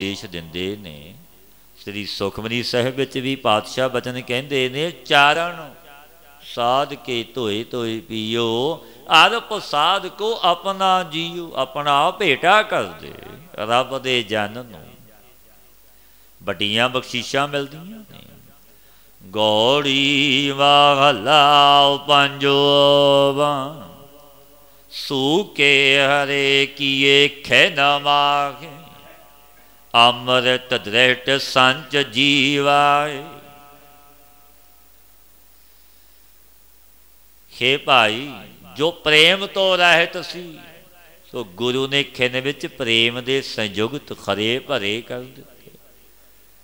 ਦੇਸ਼ ਦਿੰਦੇ ਨੇ। ਸ੍ਰੀ ਸੁਖਮਨੀ ਸਾਹਿਬ ਵਿੱਚ ਵੀ ਪਾਤਸ਼ਾਹ ਬਚਨ ਕਹਿੰਦੇ ਨੇ ਚਾਰਣ ਸਾਧ ਕੇ ਧੋਏ ਧੋਏ ਪੀਓ ਆਰਪ ਸਾਧ ਕੋ ਆਪਣਾ ਜੀਉ ਆਪਣਾ ਭੇਟਾ ਕਰ ਰੱਬ ਦੇ ਜਨ ਨੂੰ। ਵੱਡੀਆਂ ਬਖਸ਼ੀਸ਼ਾਂ ਮਿਲਦੀਆਂ ਨੇ। ਗੋੜੀ ਵਾਹਲਾ ਪੰਜੋਵਾ ਸੂਕੇ ਹਰੇ ਕੀਏ ਖੈ ਨਾ ਅੰਮ੍ਰਿਤ ਦ੍ਰਿਸ਼ਟ ਸੰਚ ਜੀਵਾਏ। ਹੇ ਭਾਈ, ਜੋ ਪ੍ਰੇਮ ਤੋਂ ਰਹਿਤ ਸੀ, ਸੋ ਗੁਰੂ ਨੇ ਖਿੰਨ ਵਿੱਚ ਪ੍ਰੇਮ ਦੇ ਸੰਯੁਗਤ ਖਰੇ ਭਰੇ ਕਰ ਦਿੱਤੇ।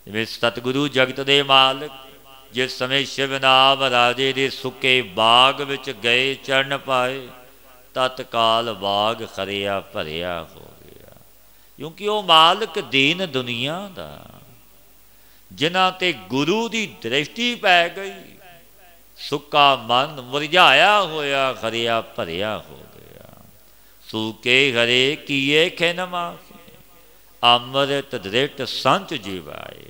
ਜਿਵੇਂ ਸਤਿਗੁਰੂ ਜਗਤ ਦੇ ਮਾਲਕ, ਜਿਸ ਸਮੇਂ ਸ਼ਿਵਨਾਮ ਰਾਜੇ ਦੇ ਸੁੱਕੇ ਬਾਗ ਵਿੱਚ ਗਏ ਚਰਨ ਪਾਏ, ਤਤਕਾਲ ਬਾਗ ਖਰਿਆ ਭਰਿਆ ਹੋ। ਕਿਉਂਕਿ ਉਹ ਮਾਲਕ ਦੀਨ ਦੁਨੀਆ ਦਾ। ਜਿਨ੍ਹਾਂ ਤੇ ਗੁਰੂ ਦੀ ਦ੍ਰਿਸ਼ਟੀ ਪੈ ਗਈ, ਸੁੱਕਾ ਮਨ ਮੁਰਝਾਇਆ ਹੋਇਆ, ਖਰਿਆ ਭਰਿਆ ਹੋ ਗਿਆ। ਸੂਕੇ ਘਰੇ ਕੀਏ ਖੈਨਮਾ ਅੰਮ੍ਰਿਤ ਦ੍ਰਿਟ ਸੰਚ ਜੀਵਾਏ।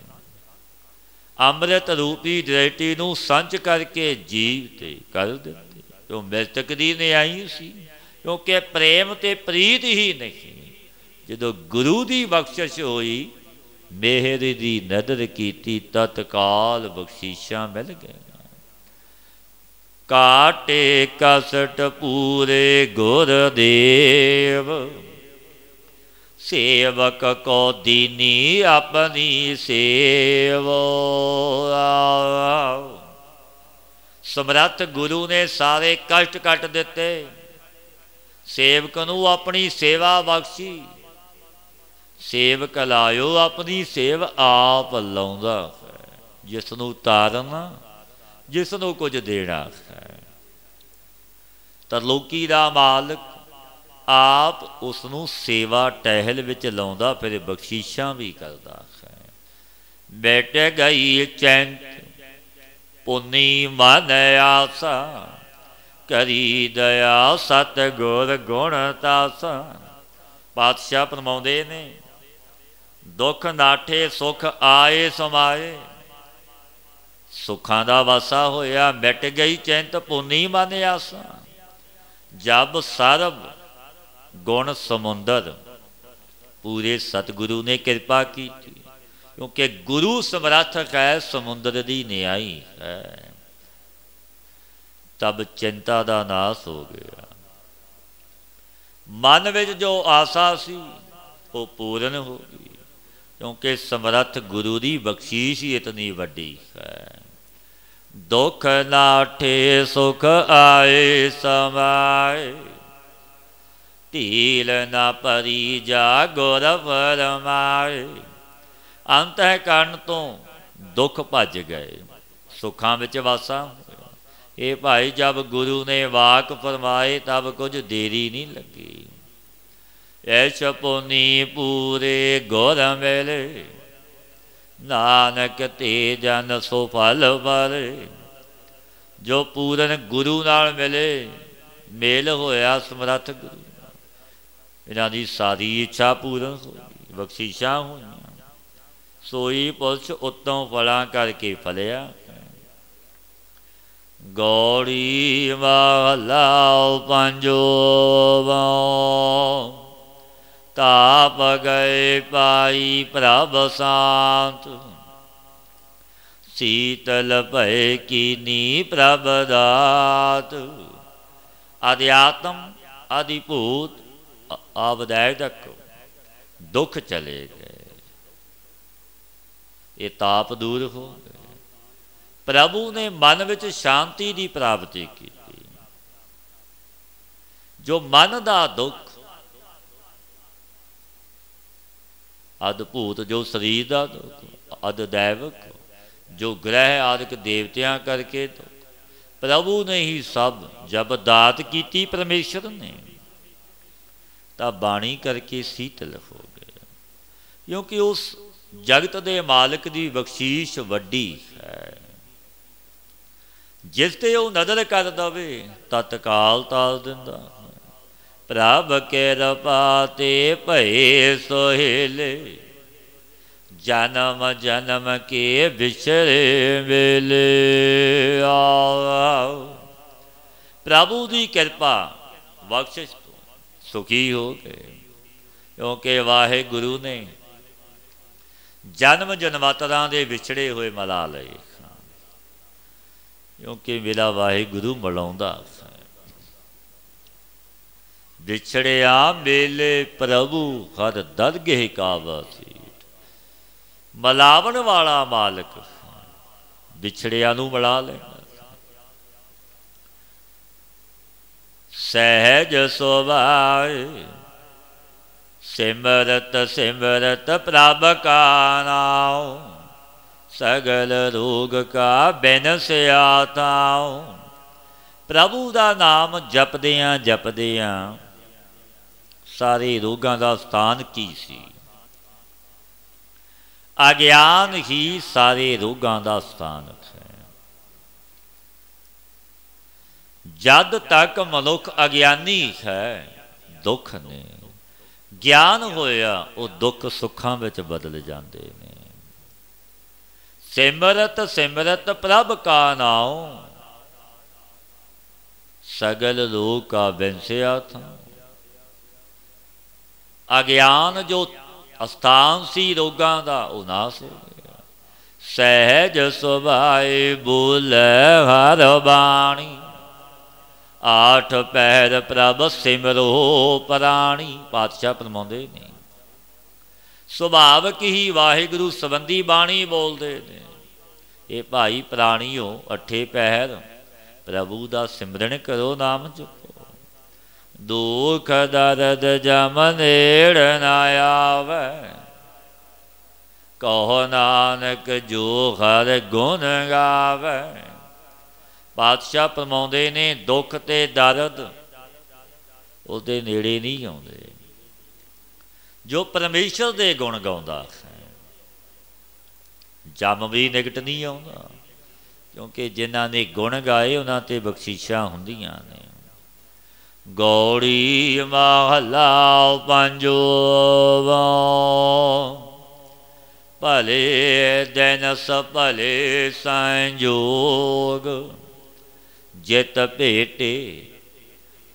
ਅੰਮ੍ਰਿਤ ਰੂਪੀ ਦ੍ਰਿਸ਼ਟੀ ਨੂੰ ਸੰਚ ਕਰਕੇ ਜੀਵ ਤੇ ਕਰ ਦਿੱਤੇ। ਉਹ ਮਿਰਤਕ ਦੀ ਨਿਆਈ ਸੀ, ਕਿਉਂਕਿ ਪ੍ਰੇਮ ਤੇ ਪ੍ਰੀਤ ਹੀ ਨਹੀਂ। ਜਦੋਂ ਗੁਰੂ ਦੀ ਬਖਸ਼ਿਸ਼ ਹੋਈ, ਮਿਹਰ ਦੀ ਨਦਰ ਕੀਤੀ, ਤਤਕਾਲ ਬਖਸ਼ੀਸ਼ਾਂ ਮਿਲ ਗਈਆਂ। ਕਾਟੇ ਕਸਟ ਪੂਰੇ ਗੁਰਦੇਵ, ਸੇਵਕ ਕੋ ਦੀਨੀ ਆਪਣੀ ਸੇਵੋ ਸਮਰੱਥ ਗੁਰੂ ਨੇ ਸਾਰੇ ਕਸ਼ਟ ਕੱਟ ਦਿੱਤੇ, ਸੇਵਕ ਨੂੰ ਆਪਣੀ ਸੇਵਾ ਬਖਸ਼ੀ। ਸੇਵਕ ਲਾਇਓ, ਆਪਣੀ ਸੇਵ ਆਪ ਲਾਉਂਦਾ ਹੈ। ਜਿਸ ਨੂੰ ਤਾਰਨਾ ਜਿਸ ਨੂੰ ਕੁਝ ਦੇਣਾ ਹੈ। ਤਾਂ ਲੋਕੀ ਦਾ ਮਾਲਕ ਆਪ ਉਸ ਨੂੰ ਸੇਵਾ ਟਹਿਲ ਵਿੱਚ ਲਾਉਂਦਾ, ਫਿਰ ਬਖਸ਼ੀਸ਼ਾਂ ਵੀ ਕਰਦਾ ਹੈ। ਬੈਠ ਗਈ ਚੈਂਤ, ਪੁੰਨੀ ਮਨ ਆਸਾ, ਕਰੀ ਦਇਆ ਸਤ ਗੁਰ ਗੁਣ ਤਾਸਾ। ਪਾਤਸ਼ਾਹ ਪਰਮਾਉਂਦੇ ਨੇ ਦੁੱਖ ਨਾਠੇ, ਸੁਖ ਆਏ ਸਮਾਏ। ਸੁਖਾਂ ਦਾ ਵਾਸਾ ਹੋਇਆ, ਮਿਟ ਗਈ ਚਿੰਤ ਪੁੰਨੀ ਮਨ ਆਸਾ। ਜਬ ਸਰਬ ਗੁਣ ਸਮੁੰਦਰ, ਪੂਰੇ ਸਤਿਗੁਰੂ ਨੇ ਕਿਰਪਾ ਕੀਤੀ। ਕਿਉਂਕਿ ਗੁਰੂ ਸਮਰੱਥ ਹੈ, ਸਮੁੰਦਰ ਦੀ ਨਿਆਈ ਹੈ। ਤਬ ਚਿੰਤਾ ਦਾ ਨਾਸ ਹੋ ਗਿਆ। ਮਨ ਵਿੱਚ ਜੋ ਆਸਾ ਸੀ, ਉਹ ਪੂਰਨ ਹੋ ਗਈ। ਕਿਉਂਕਿ ਸਮਰੱਥ ਗੁਰੂ ਦੀ ਬਖਸ਼ੀਸ਼ ਹੀ ਇਤਨੀ ਵੱਡੀ ਹੈ। ਦੁੱਖ ਨਾਠੇ ਸੁਖ ਆਏ ਸਮਾਏ। ਢੀਲ ਨਾ ਪਰੀ ਜਾ ਗੁਰ ਫਰਮਾਏ ਅੰਤ ਹੈ ਕਰਨ ਤੋਂ ਦੁੱਖ ਭੱਜ ਗਏ। ਸੁੱਖਾਂ ਵਿੱਚ ਵਾਸਾ ਇਹ ਭਾਈ ਜਬ ਗੁਰੂ ਨੇ ਵਾਕ ਫਰਮਾਏ, ਤਬ ਕੁਝ ਦੇਰੀ ਨਹੀਂ ਲੱਗੀ। ਐ ਪੂਰੇ ਗੁਰ ਮੇਲੇ। ਨਾਨਕ ਤੇ ਜਨ ਸੋ ਫਲ ਬਰੇ ਜੋ ਪੂਰਨ ਗੁਰੂ ਨਾਲ ਮਿਲੇ, ਮੇਲ ਹੋਇਆ ਸਮਰੱਥ ਗੁਰੂ ਇਹਨਾਂ ਦੀ ਸਾਰੀ ਇੱਛਾ ਪੂਰਨ ਹੋਈ ਬਖਸ਼ਿਸ਼ਾਂ ਹੋਈਆਂ। ਸੋਈ ਪੁਲਸ ਉਤੋਂ ਫਲਾਂ ਕਰਕੇ ਫਲਿਆ। ਗੌੜੀ ਵਾਲਾ ਪੰਜੋ ਤਾਪ ਗਏ ਪਾਈ ਪ੍ਰਭ ਸ਼ਾਂਤ। ਸੀਤਲ ਭੈ ਕੀਨੀ ਪ੍ਰਭ ਦਾਤ। ਅਧਿਆਤਮ ਆਦਿ ਭੂਤ ਦੁੱਖ ਚਲੇ ਗਏ। ਇਹ ਤਾਪ ਦੂਰ ਹੋ ਗਏ। ਪ੍ਰਭੂ ਨੇ ਮਨ ਵਿੱਚ ਸ਼ਾਂਤੀ ਦੀ ਪ੍ਰਾਪਤੀ ਕੀਤੀ। ਜੋ ਮਨ ਦਾ ਦੁੱਖ ਅਦਭੂਤ ਜੋ ਸਰੀਰ ਦਾ ਦੁੱਖ ਅਦਦੈਵਕ ਜੋ ਗ੍ਰਹਿ ਆਦਿਕ ਦੇਵਤਿਆਂ ਕਰਕੇ ਦੁੱਖ ਪ੍ਰਭੂ ਨੇ ਹੀ ਸਭ ਜਬ ਦਾਤ ਕੀਤੀ ਪਰਮੇਸ਼ਰ ਨੇ। ਤਾਂ ਬਾਣੀ ਕਰਕੇ ਸੀਤਲ ਹੋ ਗਏ। ਕਿਉਂਕਿ ਉਸ ਜਗਤ ਦੇ ਮਾਲਕ ਦੀ ਬਖਸ਼ੀਸ਼ ਵੱਡੀ ਹੈ। ਜਿਸ ਤੇ ਉਹ ਨਜ਼ਰ ਕਰ ਦਵੇ, ਤਤਕਾਲ ਤਾਲ ਦਿੰਦਾ। ਪ੍ਰਭ ਕੇ ਰਪਾ ਤੇ ਭਏ ਸੋਹਿਲੇ। ਜਨਮ ਜਨਮ ਕੇ ਵਿਛੜੇ ਵੇਲੇ ਆ ਪ੍ਰਭੂ ਦੀ ਕਿਰਪਾ ਬਖਸ਼ਿਸ਼ ਤੋਂ ਸੁਖੀ ਹੋ ਗਏ ਕਿਉਂਕਿ ਵਾਹਿਗੁਰੂ ਨੇ ਜਨਮ ਜਨਮਾਤਰਾਂ ਦੇ ਵਿਛੜੇ ਹੋਏ ਮਲਾ ਲਏ। ਕਿਉਂਕਿ ਮੇਰਾ ਵਾਹਿਗੁਰੂ ਮਲਾਉਂਦਾ। ਵਿਛੜਿਆ ਮੇਲੇ ਪ੍ਰਭੂ ਹਰ ਦਰਗਹਿ ਕਾਵਸੀ ਮਲਾਵਣ ਵਾਲਾ ਮਾਲਕ ਵਿਛੜਿਆ ਨੂੰ ਮਲਾ ਲੈਣਾ। ਸਹਿਜ ਸੁਭਾਏ, ਸਿਮਰਤ ਸਿਮਰਤ ਪ੍ਰਭ ਕਾ ਨਾਮ ਸਗਲ ਰੋਗ ਕਾ ਬਿਨਸਿਆ ਤਾਉ ਪ੍ਰਭੂ ਦਾ ਨਾਮ ਜਪਦਿਆਂ ਜਪਦਿਆਂ ਸਾਰੇ ਰੋਗਾਂ ਦਾ ਸਥਾਨ ਕੀ ਸੀ? ਅਗਿਆਨ ਹੀ ਸਾਰੇ ਰੋਗਾਂ ਦਾ ਸਥਾਨ ਹੈ। ਜਦ ਤੱਕ ਮਨੁੱਖ ਅਗਿਆਨੀ ਹੈ, ਦੁੱਖ ਨੇ। ਗਿਆਨ ਹੋਇਆ, ਉਹ ਦੁੱਖ ਸੁੱਖਾਂ ਵਿੱਚ ਬਦਲ ਜਾਂਦੇ ਨੇ। ਸਿਮਰਤ ਸਿਮਰਤ ਪ੍ਰਭ ਕਾ ਨਾਉ। ਸਗਲ ਲੋਕਾ ਬਿੰਸਿਆ ਥਾ। ਅਗਿਆਨ ਜੋ ਅਸਥਾਨ ਸੀ ਰੋਗਾਂ ਦਾ, ਉਹ ਨਾਸ ਹੋ ਗਿਆ। ਸਹਿਜ ਸੁਭਾਏ ਬੋਲੇ ਹਰ ਬਾਣੀ, ਆਠ ਪਹਿਰ ਪ੍ਰਭ ਸਿਮਰੋ ਪ੍ਰਾਣੀ। ਪਾਤਸ਼ਾਹ ਪਰਮਾਉਂਦੇ ਨੇ। ਸੁਭਾਵਕ ਹੀ ਵਾਹਿਗੁਰੂ ਸੰਬੰਧੀ ਬਾਣੀ ਬੋਲਦੇ ਨੇ। ਇਹ ਭਾਈ ਪ੍ਰਾਣੀਓ, ਅਠੇ ਪਹਿਰ ਪ੍ਰਭੂ ਦਾ ਸਿਮਰਨ ਕਰੋ ਨਾਮ ਜਪੋ। ਦੁਖ ਦਰਦ ਜਮ ਨੇੜ ਨਾ ਆਵੇ। ਕਹੋ ਨਾਨਕ ਜੋ ਹਰ ਗੁਣ ਗਾਵੇ। ਪਾਤਸ਼ਾਹ ਪਰਮਾਉਂਦੇ ਨੇ ਦੁੱਖ ਤੇ ਦਰਦ, ਉਹਦੇ ਨੇੜੇ ਨਹੀਂ ਆਉਂਦੇ। ਜੋ ਪਰਮੇਸ਼ਰ ਦੇ ਗੁਣ ਗਾਉਂਦਾ ਜਮ ਵੀ ਨਿਕਟ ਨਹੀਂ ਆਉਂਦਾ। ਕਿਉਂਕਿ ਜਿਨ੍ਹਾਂ ਨੇ ਗੁਣ ਗਾਏ, ਉਹਨਾਂ ਤੇ ਬਖਸ਼ੀਸ਼ਾਂ ਹੁੰਦੀਆਂ ਨੇ। ਗੌੜੀ ਮਹਲਾ ਪੰਜੋ ਭਲੇ ਦਿਨ ਸਭਲੇ ਸੰਜੋਗ, ਜਿਤ ਭੇਟੇ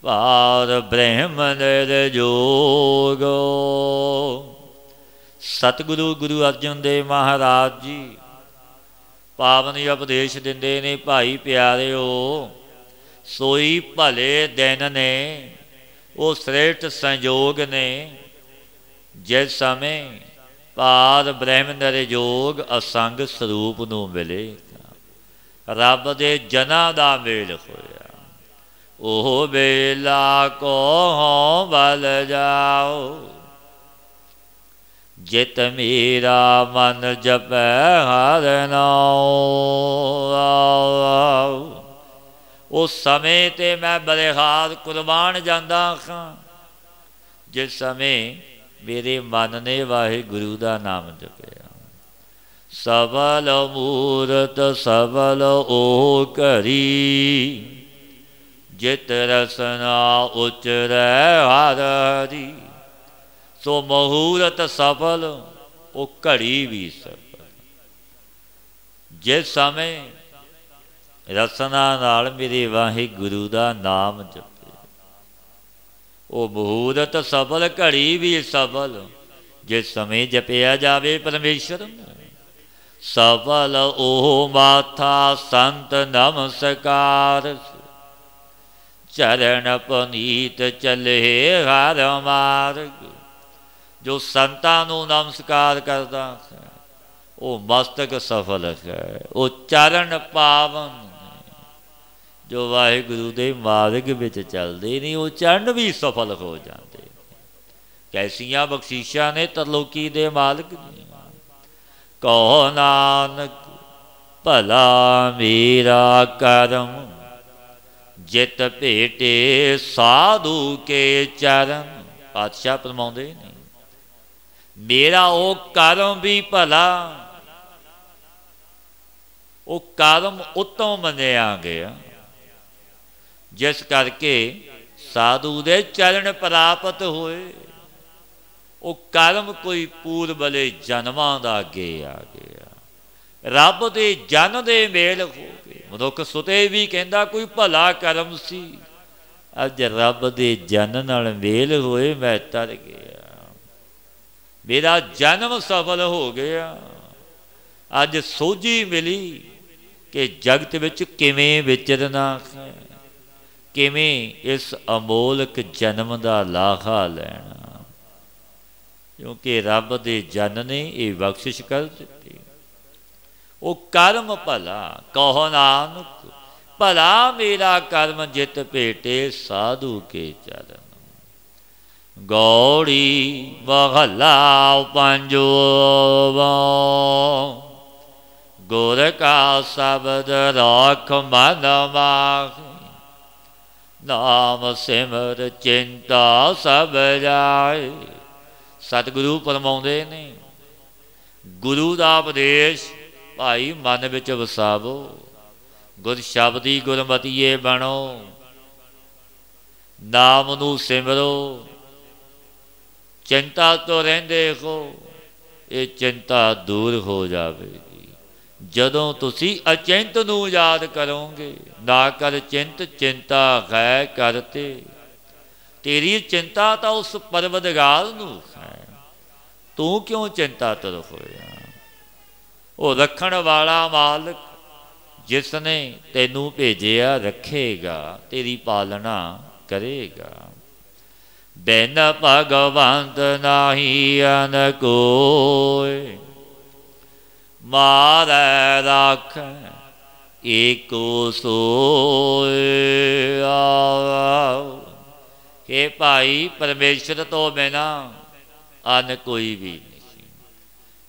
ਭਾਰ ਬ੍ਰਹਮ ਦੇ ਜੋਗੋ ਸਤਿਗੁਰੂ ਗੁਰੂ ਅਰਜਨ ਦੇਵ ਮਹਾਰਾਜ ਜੀ, ਪਾਵਨ ਉਪਦੇਸ਼ ਦਿੰਦੇ ਨੇ, ਭਾਈ ਪਿਆਰਿਓ ਸੋਈ ਭਲੇ ਦਿਨ ਨੇ, ਉਹ ਸ੍ਰੇਸ਼ਟ ਸੰਯੋਗ ਨੇ। ਜਿਸ ਸਮੇਂ ਪਾਦ ਬ੍ਰਹਮ ਦੇ ਜੋਗ ਅਸੰਗ ਸਰੂਪ ਨੂੰ ਮਿਲੇ, ਰੱਬ ਦੇ ਜਨਾਂ ਦਾ ਮੇਲ ਹੋਇਆ। ਉਹ ਵੇਲਾ ਕੋ ਹੋ ਬਲ ਜਾਓ, ਜਿਤ ਮੇਰਾ ਮਨ ਜਪੈ ਹਰ ਨਾਉ ਉਸ ਸਮੇਂ ਤੇ ਮੈਂ ਬਲਿਹਾਰ ਕੁਰਬਾਨ ਜਾਂਦਾ ਖਾਂ ਜਿਸ ਸਮੇਂ ਮੇਰੇ ਮਨ ਨੇ ਵਾਹਿਗੁਰੂ ਦਾ ਨਾਮ ਜਪਿਆ। ਸਬਲ ਮੂਰਤ, ਸਬਲ ਓ ਕਰੀ ਜਿਤ ਰਸਨਾ ਉਚਰੈ ਹਰੀ ਸੋ ਮਹੂਰਤ ਸਫਲ ਉਹ ਘੜੀ ਵੀ ਸਫਲ ਜਿਸ ਸਮੇਂ ਰਸਨਾ ਨਾਲ ਮੇਰੇ ਵਾਹਿਗੁਰੂ ਦਾ ਨਾਮ ਜਪੇ। ਉਹ ਮਹੂਰਤ ਸਫਲ, ਘੜੀ ਵੀ ਸਬਲ ਜੇ ਸਮੇਂ ਜਪਿਆ ਜਾਵੇ ਪਰਮੇਸ਼ਰ ਸਫਲ ਉਹ ਮਾਥਾ ਸੰਤ ਨਮਸਕਾਰ। ਚਰਨ ਪਨੀਤ ਚਲੇ ਹਰ ਮਾਰਗ। ਜੋ ਸੰਤਾਂ ਨੂੰ ਨਮਸਕਾਰ ਕਰਦਾ ਹੈ, ਉਹ ਮਸਤਕ ਸਫਲ ਹੈ। ਉਹ ਚਰਨ ਪਾਵਨ ਜੋ ਵਾਹਿਗੁਰੂ ਦੇ ਮਾਰਗ ਵਿੱਚ ਚੱਲਦੇ ਨੇ, ਉਹ ਚਰਨ ਵੀ ਸਫਲ ਹੋ ਜਾਂਦੇ ਕੈਸੀਆਂ ਬਖਸ਼ੀਸ਼ਾਂ ਨੇ ਤਰਲੋਕੀ ਦੇ ਮਾਲਕ ਨੇ। ਕਹੋ ਨਾਨਕ, ਭਲਾ ਮੇਰਾ ਕਰਮ, ਜਿਤ ਭੇਟੇ ਸਾਧੂ ਕੇ ਚਰਨ। ਪਾਤਸ਼ਾਹ ਪਰਮਾਉਂਦੇ ਨੇ, ਮੇਰਾ ਉਹ ਕਰਮ ਵੀ ਭਲਾ, ਉਹ ਕਰਮ ਉਤਮ ਮੰਨਿਆ ਗਿਆ। ਜਿਸ ਕਰਕੇ ਸਾਧੂ ਦੇ ਚਰਨ ਪ੍ਰਾਪਤ ਹੋਏ, ਉਹ ਕਰਮ ਕੋਈ ਪੂਰਬਲੇ ਜਨਮਾਂ ਦਾ ਅੱਗੇ ਆ ਗਿਆ। ਰੱਬ ਦੇ ਜਨ ਦੇ ਮੇਲ ਹੋ ਗਏ। ਮਨੁੱਖ ਸੁਤੇ ਵੀ ਕਹਿੰਦਾ ਕੋਈ ਭਲਾ ਕਰਮ ਸੀ। ਅੱਜ ਰੱਬ ਦੇ ਜਨ ਨਾਲ ਮੇਲ ਹੋਏ ਮੈਂ ਤਰ ਗਿਆ। ਮੇਰਾ ਜਨਮ ਸਫਲ ਹੋ ਗਿਆ। ਅੱਜ ਸੋਝੀ ਮਿਲੀ ਕਿ ਜਗਤ ਵਿੱਚ ਕਿਵੇਂ ਵਿਚਰਨਾ ਹੈ। ਕਿਵੇਂ ਇਸ ਅਮੋਲਕ ਜਨਮ ਦਾ ਲਾਹਾ ਲੈਣਾ? ਕਿਉਂਕਿ ਰੱਬ ਦੇ ਜਨ ਨੇ ਇਹ ਬਖਸ਼ਿਸ਼ ਕਰ ਦਿੱਤੀ। ਉਹ ਕਰਮ ਭਲਾ, ਕਹੋ ਨਾਨਕ, ਭਲਾ ਮੇਰਾ ਕਰਮ ਜਿਤ ਭੇਟੇ ਸਾਧੂ ਕੇ ਚਰਨ। ਗੌੜੀ ਬਹਲਾ ਪੰਜੋ ਗੁਰ ਕਾ ਸ਼ਬਦ ਰਾਖ ਮਨ ਮਾਖ ਨਾਮ ਸਿਮਰ ਚਿੰਤਾ ਸਭ ਜਾਏ। ਸਤਿਗੁਰੂ ਪਰਮਾਉਂਦੇ ਨੇ। ਗੁਰੂ ਦਾ ਉਪਦੇਸ਼ ਭਾਈ ਮਨ ਵਿੱਚ ਵਸਾਵੋ। ਗੁਰ ਸ਼ਬਦੀ ਗੁਰਮਤੀਏ ਬਣੋ। ਨਾਮ ਨੂੰ ਸਿਮਰੋ। ਚਿੰਤਾ ਤੋਂ ਰਹਿੰਦੇ ਹੋ, ਇਹ ਚਿੰਤਾ ਦੂਰ ਹੋ ਜਾਵੇ। ਜਦੋਂ ਤੁਸੀਂ ਅਚਿੰਤ ਨੂੰ ਯਾਦ ਕਰੋਗੇ, ਨਾ ਕਰ ਚਿੰਤ, ਚਿੰਤਾ ਹੈ ਕਰਤੇ ਤੇਰੀ ਚਿੰਤਾ ਤਾਂ ਉਸ ਪਰਵਦਗਾਰ ਨੂੰ ਹੈ। ਤੂੰ ਕਿਉਂ ਚਿੰਤਾ ਤਰ ਹੋਇਆ? ਉਹ ਰੱਖਣ ਵਾਲਾ ਮਾਲਕ ਜਿਸ ਨੇ ਤੈਨੂੰ ਭੇਜਿਆ ਰੱਖੇਗਾ, ਤੇਰੀ ਪਾਲਣਾ ਕਰੇਗਾ। ਬੈਨ ਭਗਵੰਤ ਨਾਹੀ ਅਨ ਕੋਇ ਮਾਰੈ ਰੱਖ ਏਕੋ ਸੋਇ ਆਓ। ਕਿ ਭਾਈ ਪਰਮੇਸ਼ਰ ਤੋਂ ਬਿਨਾ ਅਨ ਕੋਈ ਵੀ ਨਹੀਂ।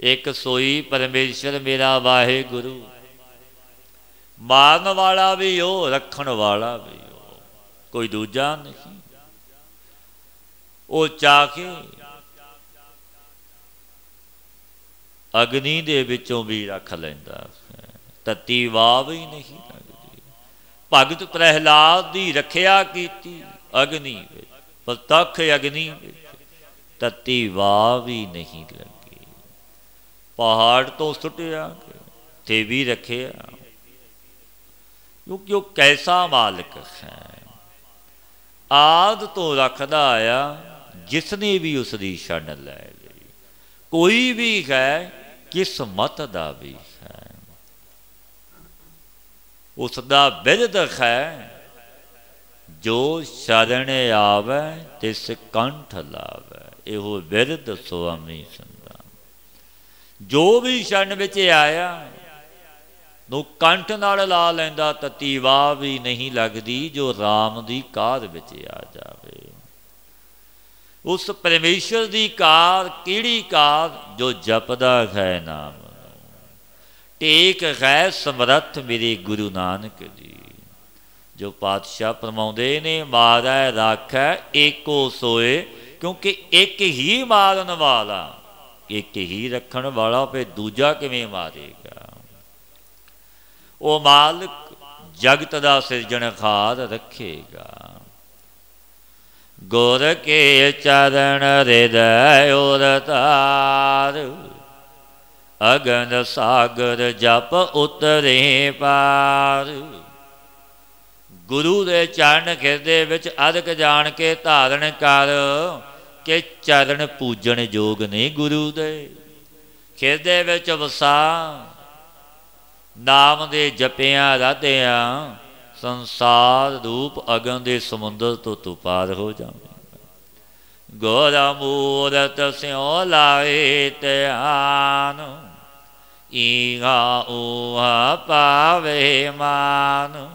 ਇੱਕ ਸੋਈ ਪਰਮੇਸ਼ਰ ਮੇਰਾ ਵਾਹਿਗੁਰੂ। ਮਾਰਨ ਵਾਲਾ ਵੀ ਉਹ ਰੱਖਣ ਵਾਲਾ ਵੀ ਉਹ ਕੋਈ ਦੂਜਾ ਨਹੀਂ। ਉਹ ਚਾਹੇ ਅਗਨੀ ਦੇ ਵਿੱਚੋਂ ਵੀ ਰੱਖ ਲੈਂਦਾ। ਤਤੀ ਵਾਹ ਵੀ ਨਹੀਂ ਲੱਗਦੀ। ਭਗਤ ਪ੍ਰਹਿਲਾਦ ਦੀ ਰੱਖਿਆ ਕੀਤੀ ਅਗਨੀ ਵਿੱਚ ਪ੍ਰਤੱਖ ਅਗਨੀ ਵਿੱਚ ਤਤੀ ਵਾਹ ਵੀ ਨਹੀਂ ਲੱਗੀ। ਪਹਾੜ ਤੋਂ ਸੁੱਟਿਆ ਤੇ ਵੀ ਰੱਖਿਆ। ਕਿਉਂਕਿ ਉਹ ਕੈਸਾ ਮਾਲਕ ਹੈ? ਆਦ ਤੋਂ ਰੱਖਦਾ ਆਇਆ ਜਿਸ ਨੇ ਵੀ ਉਸ ਦੀ ਛਣ ਲੈ ਲਈ। ਕੋਈ ਵੀ ਹੈ ਕਿਸਮਤ ਦਾ ਵੀ ਹੈ। ਉਸ ਦਾ ਬਿਰਦ ਹੈ ਜੋ ਸ਼ਰਨ ਆਵੇ, ਤਿਸ ਕੰਠ ਲਾਵੇ। ਇਹੋ ਬਿਰਦ ਸੁਆਮੀ ਸੰਦਾ ਜੋ ਵੀ ਸ਼ਰਨ ਵਿੱਚ ਆਇਆ, ਨੂੰ ਕੰਠ ਨਾਲ ਲਾ ਲੈਂਦਾ, ਤਤੀਵਾ ਵੀ ਨਹੀਂ ਲੱਗਦੀ ਜੋ RAM ਦੀ ਕਾਰ ਵਿੱਚ ਆ ਜਾਵੇ ਉਸ ਪਰਮੇਸ਼ਰ ਦੀ ਕਾਰ ਕਿਹੜੀ ਕਾਰ ਜੋ ਜਪਦਾ ਹੈ ਨਾਮ? ਟੇਕ ਹੈ ਸਮਰੱਥ ਮੇਰੇ ਗੁਰੂ ਨਾਨਕ ਜੀ। ਜੋ ਪਾਤਸ਼ਾਹ ਫਰਮਾਉਂਦੇ ਨੇ, ਮਾਰੈ, ਰਾਖੈ, ਏਕੋ ਸੋਏ, ਕਿਉਂਕਿ ਇੱਕ ਹੀ ਮਾਰਨ ਵਾਲਾ, ਇੱਕ ਹੀ ਰੱਖਣ ਵਾਲਾ ਫੇ ਦੂਜਾ ਕਿਵੇਂ ਮਾਰੇਗਾ? ਉਹ ਮਾਲਕ ਜਗਤ ਦਾ ਸਿਰਜਣਹਾਰ ਰੱਖੇਗਾ। ਗੁਰ ਕੇ ਚਰਨ ਹਿਰਦੈ ਉਰਤਾਰ ਅਗਨ ਸਾਗਰ ਜਪ ਉਤਰੇ ਪਾਰ। ਗੁਰੂ ਦੇ ਚਰਨ ਖਿਰਦੇ ਵਿੱਚ ਅਦਕ ਜਾਣ ਕੇ ਧਾਰਨ ਕਰ ਕਿ ਚਰਨ ਪੂਜਣ ਯੋਗ ਨਹੀਂ ਗੁਰੂ ਦੇ। ਖਿਰਦੇ ਵਿੱਚ ਵਸਾ, ਨਾਮ ਦੇ ਜਪਿਆਂ, ਰਾਧਿਆਂ ਸੰਸਾਰ ਰੂਪ ਅਗਨ ਦੇ ਸਮੁੰਦਰ ਤੋਂ ਤੂੰ ਪਾਰ ਹੋ ਜਾਵੇਂ। ਗੋਰਾ ਮੂਰਤ ਸਿਓ ਲਾਏ ਧਿਆਨ, ਈਹਾ ਉਹਾ ਪਾਵੇ ਮਾਨ।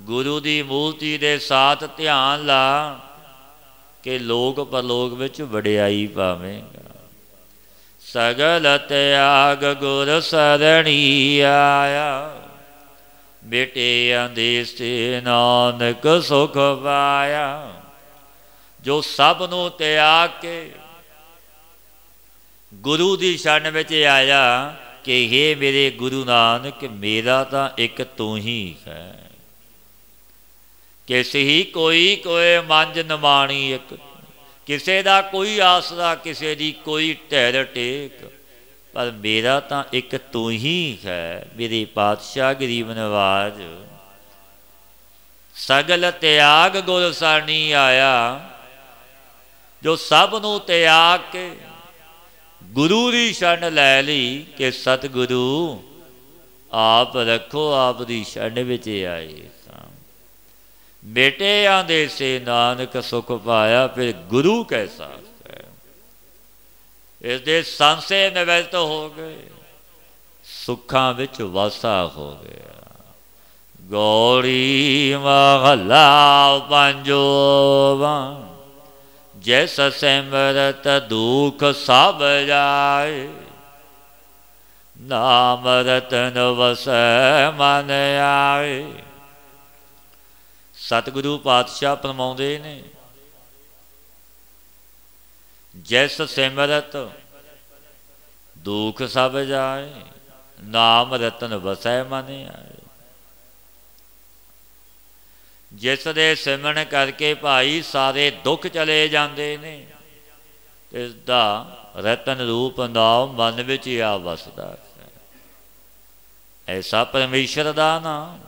ਗੁਰੂ ਦੀ ਮੂਰਤੀ ਦੇ ਸਾਥ ਧਿਆਨ ਲਾ ਕਿ ਲੋਕ ਪਰਲੋਕ ਵਿੱਚ ਵਡਿਆਈ ਪਾਵੇਂਗਾ। ਸਗਲ ਤਿਆਗ ਗੁਰ ਸਰਣੀ ਆਇਆ। ਬੇਟੇ ਆਦੇਸ ਤੇ ਨਾਨਕ ਸੁਖ ਪਾਇਆ, ਜੋ ਸਭ ਨੂੰ ਤਿਆਗ ਕੇ ਗੁਰੂ ਦੀ ਸ਼ਰਨ ਵਿੱਚ ਆਇਆ ਕਿ हे ਮੇਰੇ ਗੁਰੂ ਨਾਨਕ, ਮੇਰਾ ਤਾਂ ਇੱਕ ਤੂੰ ਹੀ ਹੈ। ਕਿਸੇ ਹੀ ਕੋਈ ਕੋਏ ਮੰਜ ਨਮਾਣੀ ਇੱਕ, ਕਿਸੇ ਦਾ ਕੋਈ ਆਸਰਾ, ਕਿਸੇ ਦੀ ਕੋਈ ਢਹਿਰ ਟੇਕ ਪਰ ਮੇਰਾ ਤਾਂ ਇੱਕ ਤੂੰ ਹੀ ਹੈ, ਮੇਰੇ ਪਾਤਸ਼ਾਹ ਗਰੀਬ ਨਵਾਜ। ਸਗਲ ਤਿਆਗ ਗੁਰ ਸਾਣੀ ਆਇਆ, ਜੋ ਸਭ ਨੂੰ ਤਿਆਗ ਕੇ ਗੁਰੂ ਦੀ ਸ਼ਰਨ ਲੈ ਲਈ ਕਿ ਸਤਿਗੁਰੂ ਆਪ ਰੱਖੋ, ਆਪ ਦੀ ਸ਼ਰਨ ਵਿੱਚ ਆਏ ਬੇਟੇ ਆਂਦੇ ਸੇ ਨਾਨਕ ਸੁਖ ਪਾਇਆ, ਫਿਰ ਗੁਰੂ ਕੈਸਾ ਇਸ ਦੇ ਸੰਸੇ ਨਿਵੈਤ ਹੋ ਗਏ, ਸੁੱਖਾਂ ਵਿੱਚ ਵਾਸਾ ਹੋ ਗਿਆ। ਗੋਰੀ ਮਹਲਾ ਪੰਜੋਵਾ, ਜੈਸ ਸਿਮਰਤ ਦੁਖ ਸਭ ਜਾਏ, ਨਾਮ ਰਤਨ ਵਸੈ ਮਨ ਆਏ। ਸਤਿਗੁਰੂ ਪਾਤਸ਼ਾਹ ਪਰਮਾਉਂਦੇ ਨੇ। ਜਿਸ ਸਿਮਰਤ ਦੁਖ ਸਭ ਜਾਏ, ਨਾਮ ਰਤਨ ਵਸੈ ਮਨ ਆਏ। ਜਿਸ ਦੇ ਸਿਮਰਨ ਕਰਕੇ ਭਾਈ ਸਾਰੇ ਦੁੱਖ ਚਲੇ ਜਾਂਦੇ ਨੇ ਇਸ ਦਾ ਰਤਨ ਰੂਪ ਨਾਮ ਮਨ ਵਿੱਚ ਆ ਵਸਦਾ ਹੈ। ਐਸਾ ਪਰਮੇਸ਼ਰ ਦਾ ਨਾਮ,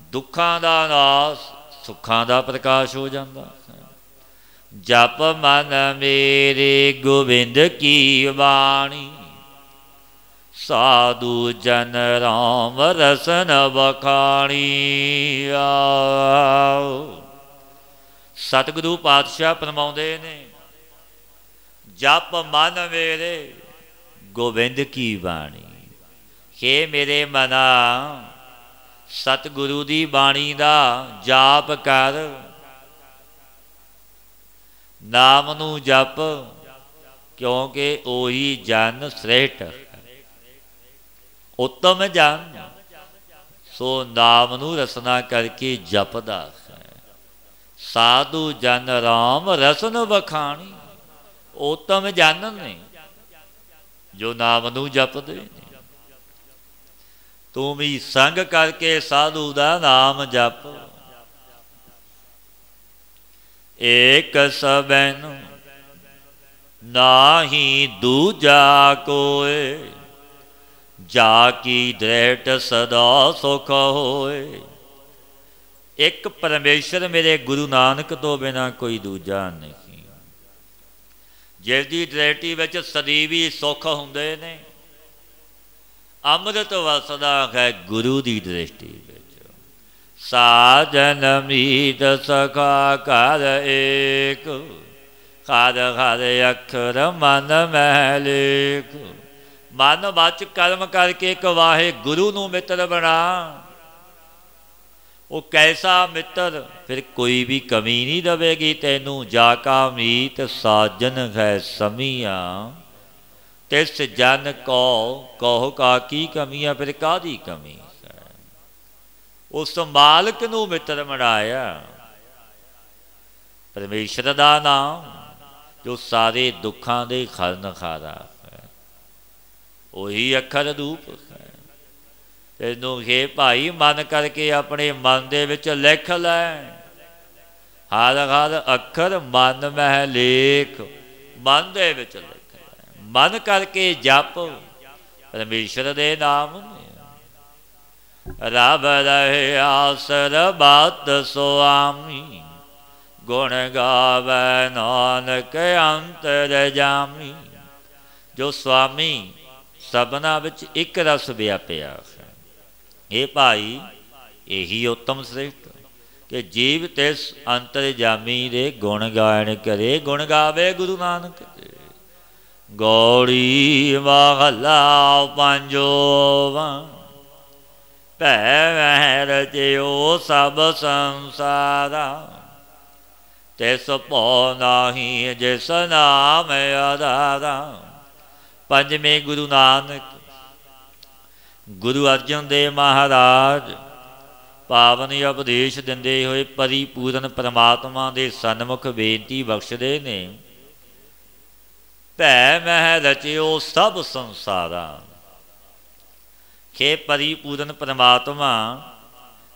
ਦੁੱਖਾਂ ਦਾ ਨਾਸ, ਸੁੱਖਾਂ ਦਾ ਪ੍ਰਕਾਸ਼ ਹੋ ਜਾਂਦਾ ਹੈ। ਜਪ ਮਨ ਮੇਰੇ ਗੋਬਿੰਦ ਕੀ ਬਾਣੀ। ਸਾਧੂ ਜਨ ਰਾਮ ਰਸਨ ਬਖਾਣੀ ਆਓ। ਸਤਿਗੁਰੂ ਪਾਤਸ਼ਾਹ ਪਰਮਾਉਂਦੇ ਨੇ, ਜਪ ਮਨ ਮੇਰੇ ਗੋਬਿੰਦ ਕੀ ਬਾਣੀ। ਹੇ ਮੇਰੇ ਮਨਾ, ਸਤਿਗੁਰੂ ਦੀ ਬਾਣੀ ਦਾ ਜਾਪ ਕਰ। ਨਾਮ ਨੂੰ ਜਪ, ਕਿਉਂਕਿ ਉਹੀ ਜਨ ਸ੍ਰੇਸ਼ਟ ਉਤਮ ਜਨ, ਸੋ ਨਾਮ ਨੂੰ ਰਸਨਾ ਕਰਕੇ ਜਪਦਾ ਹੈ। ਸਾਧੂ ਜਨ ਰਾਮ ਰਸਨ ਬਖਾਣੀ ਉਤਮ ਜਨ ਨੇ ਜੋ ਨਾਮ ਨੂੰ ਜਪਦੇ ਨੇ। ਤੂੰ ਵੀ ਸੰਗ ਕਰਕੇ ਸਾਧੂ ਦਾ ਨਾਮ ਜਪ। ਏਕ ਸਬੈਨ ਨਾਹੀ ਦੂਜਾ ਕੋਏ ਜਾ ਕੀ ਦ੍ਰੇਟ ਸਦਾ ਸੁਖ ਹੋਏ ਇੱਕ ਪਰਮੇਸ਼ਰ ਮੇਰੇ ਗੁਰੂ ਨਾਨਕ ਤੋਂ ਬਿਨਾ ਕੋਈ ਦੂਜਾ ਨਹੀਂ। ਜਿਸ ਦੀ ਦ੍ਰਿਸ਼ਟੀ ਵਿੱਚ ਸਦੀਵੀ ਸੁਖ ਹੁੰਦੇ ਨੇ, ਅੰਮ੍ਰਿਤ ਵਸਦਾ ਹੈ ਗੁਰੂ ਦੀ ਦ੍ਰਿਸ਼ਟੀ ਵਿੱਚ। ਸਾਜਨ ਮੀਤ ਸਖਾ ਕਰ ਏਕ ਖਾਦ ਖਾਦ ਅੱਖਰ ਮਨ ਮਹਿ ਲੇਖ। ਮਨ ਬਚ ਕਰਮ ਕਰਕੇ ਕਵਾਹੇ ਗੁਰੂ ਨੂੰ ਮਿੱਤਰ ਬਣਾ। ਉਹ ਕੈਸਾ ਮਿੱਤਰ? ਫਿਰ ਕੋਈ ਵੀ ਕਮੀ ਨਹੀਂ ਦਵੇਗੀ ਤੈਨੂੰ, ਜਾ ਕਾ ਮੀਤ ਸਾਜਨ ਹੈ ਸਮੀਆਂ। ਤਿਸ ਜਨ ਕੋ ਕਹੋ ਕਾ ਕੀ ਕਮੀਆਂ ਫਿਰ ਕਾਦੀ ਕਮੀ? ਹੈ ਉਸ ਮਾਲਕ ਨੂੰ ਮਿੱਤਰ ਬਣਾਇਆ ਪਰਮੇਸ਼ਰ ਦਾ ਨਾਮ, ਜੋ ਸਾਰੇ ਦੁੱਖਾਂ ਦੇ ਖਰਨ ਖਾਰਾ ਹੈ। ਉਹੀ ਅੱਖਰ ਰੂਪ ਹੈ। ਤੈਨੂੰ ਇਹ ਭਾਈ, ਮਨ ਕਰਕੇ ਆਪਣੇ ਮਨ ਦੇ ਵਿੱਚ ਲਿਖ ਲੈ। ਹਰ ਹਰ ਅੱਖਰ ਮਨ ਮਹਿ ਲੇਖ, ਮਨ ਦੇ ਵਿੱਚ ਲਿਖ ਲੈ। ਮਨ ਕਰਕੇ ਜਪ, ਪਰਮੇਸ਼ਰ ਦੇ ਨਾਮ ਰਬ ਰਹੇ ਆਸਰ ਬਾਤ ਸੁਆਮੀ, ਗੁਣ ਗਾਵੇ ਨਾਨਕ ਅੰਤਰ ਜਾਮੀ। ਜੋ ਸੁਆਮੀ ਸਭਨਾ ਵਿੱਚ ਇੱਕ ਰਸ ਵਿਆਪਿਆ ਇਹ ਭਾਈ ਇਹੀ ਉਤਮ ਸ੍ਰੇਸ਼ਟ ਕਿ ਜੀਵ ਤੇ ਅੰਤਰ ਜਾਮੀ ਦੇ ਗੁਣ ਗਾਇਣ ਕਰੇ, ਗੁਣ ਗਾਵੇ ਗੁਰੂ ਨਾਨਕ ਦੇ। ਗੋੜੀ ਮਹਲਾ ਪੰਜੋਵਾ। ਭੈ ਮਹਿ ਰਚਿਓ ਸਭ ਸੰਸਾਰਾ। ਤਿਸ ਭੋ ਨਾਹੀ ਜਿਸ ਨਾਮ ਆਧਾਰਾ। ਪੰਜਵੇਂ ਗੁਰੂ ਨਾਨਕ, ਗੁਰੂ ਅਰਜਨ ਦੇਵ ਮਹਾਰਾਜ ਪਾਵਨ ਉਪਦੇਸ਼ ਦਿੰਦੇ ਹੋਏ ਪਰਿਪੂਰਨ ਪ੍ਰਮਾਤਮਾ ਦੇ ਸਨਮੁਖ ਬੇਨਤੀ ਬਖਸ਼ਦੇ ਨੇ। ਭੈ ਮਹਿ ਰਚਿਓ ਸਭ ਸੰਸਾਰਾ। ਖੇ ਪਰਿਪੂਰਨ ਪਰਮਾਤਮਾ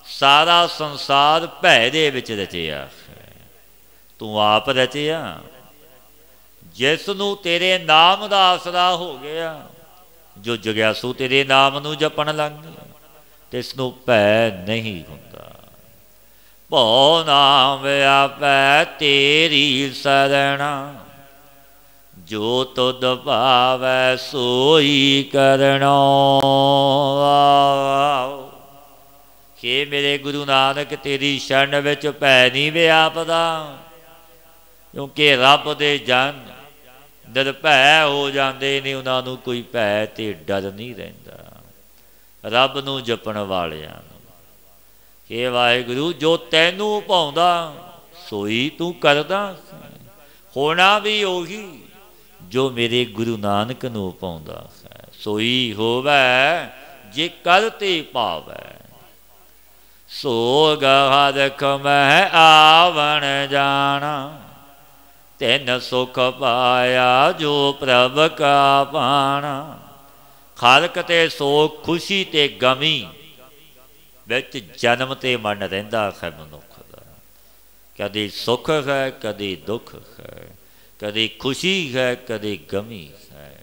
ਸਾਰਾ ਸੰਸਾਰ ਭੈ ਦੇ ਵਿੱਚ ਰਚਿਆ ਤੂੰ ਆਪ ਰਚਿਆ। ਜਿਸ ਨੂੰ ਤੇਰੇ ਨਾਮ ਦਾ ਆਸਰਾ ਹੋ ਗਿਆ, ਜੋ ਜਗਿਆਸੂ ਤੇਰੇ ਨਾਮ ਨੂੰ ਜਪਣ ਲੱਗ ਗਿਆ ਤਿਸ ਨੂੰ ਭੈ ਨਹੀਂ ਹੁੰਦਾ। ਭੋ ਨਾਮ ਆਪੈ ਤੇਰੀ ਸਰਣਾ। ਜੋ ਤੁਧ ਭਾਵੈ ਸੋਈ ਕਰਨੋ। ਕਿ ਮੇਰੇ ਗੁਰੂ ਨਾਨਕ, ਤੇਰੀ ਸ਼ਰਨ ਵਿੱਚ ਭੈ ਨਹੀਂ ਵਿਆਪਦਾ। ਕਿਉਂਕਿ ਰੱਬ ਦੇ ਜਨ ਨਿਰਭੈ ਹੋ ਜਾਂਦੇ ਨੇ, ਉਹਨਾਂ ਨੂੰ ਕੋਈ ਭੈ ਤੇ ਡਰ ਨਹੀਂ ਰਹਿੰਦਾ। ਰੱਬ ਨੂੰ ਜਪਣ ਵਾਲਿਆਂ ਨੂੰ। ਕਿ ਵਾਹਿਗੁਰੂ, ਜੋ ਤੈਨੂੰ ਭਾਉਂਦਾ, ਸੋਈ ਤੂੰ ਕਰਦਾ। ਹੋਣਾ ਵੀ ਉਹੀ। ਜੋ ਮੇਰੇ ਗੁਰੂ ਨਾਨਕ ਨੂੰ ਪਾਉਂਦਾ ਹੈ, ਸੋਈ ਹੋਵੇ, ਜੇ ਕਰਤੇ ਪਾਵੇ। ਸੋ ਗਹਦਖ ਮੈਂ ਆਵਣ ਜਾਣਾ, ਤੈਨ ਸੁਖ ਪਾਇਆ ਜੋ ਪ੍ਰਭ ਕਾ ਪਾਣਾ। ਖਾਲਕ ਤੇ ਸੋਖ ਖੁਸ਼ੀ ਤੇ ਗਮੀ, ਵਿੱਚ ਜਨਮ ਤੇ ਮਨ ਰਹਿੰਦਾ ਹੈ ਮਨੁੱਖ ਦਾ। ਕਦੇ ਸੁਖ ਹੈ, ਕਦੇ ਦੁੱਖ ਹੈ। ਕਦੇ ਖੁਸ਼ੀ ਹੈ, ਕਦੇ ਗਮੀ ਹੈ।